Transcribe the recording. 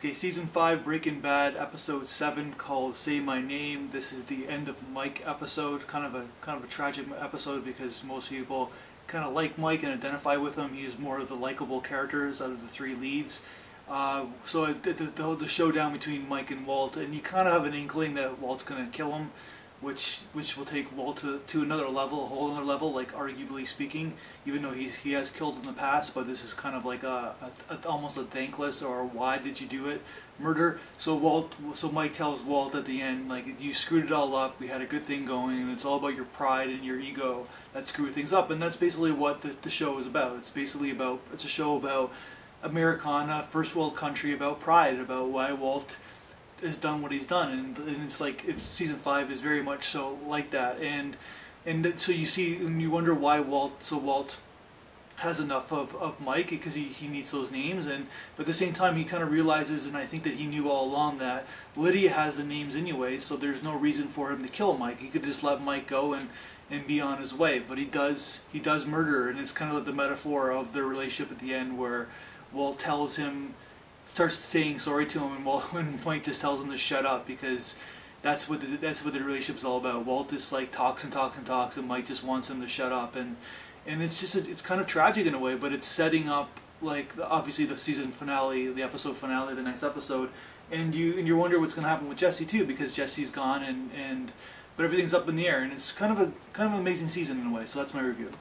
Okay, season five, Breaking Bad, episode seven, called "Say My Name." This is the end of Mike episode. Kind of a kind of a tragic episode because most people kind of like Mike and identify with him. He is more of the likable characters out of the three leads. Uh, so the, the, the showdown between Mike and Walt, and you kind of have an inkling that Walt's going to kill him which which will take Walt to, to another level, a whole other level, like arguably speaking. Even though he's he has killed in the past, but this is kind of like a, a, a almost a thankless or why did you do it murder. So Walt, so Mike tells Walt at the end, like you screwed it all up. We had a good thing going, and it's all about your pride and your ego that screwed things up. And that's basically what the, the show is about. It's basically about it's a show about Americana, first world country, about pride, about why Walt has done what he's done, and, and it's like if season five is very much so like that, and and so you see and you wonder why Walt so Walt has enough of, of Mike because he, he needs those names and but at the same time he kind of realizes and I think that he knew all along that Lydia has the names anyway so there's no reason for him to kill Mike. He could just let Mike go and and be on his way but he does he does murder and it's kind of like the metaphor of their relationship at the end where Walt tells him starts saying sorry to him, and Walt, when Mike just tells him to shut up because that's what the, that's what the relationship's all about. Walt just like talks and talks and talks, and Mike just wants him to shut up, and and it's just a, it's kind of tragic in a way, but it's setting up like obviously the season finale, the episode finale, the next episode, and you and you wonder what's going to happen with Jesse too because Jesse's gone and and but everything's up in the air, and it's kind of a kind of an amazing season in a way. So that's my review.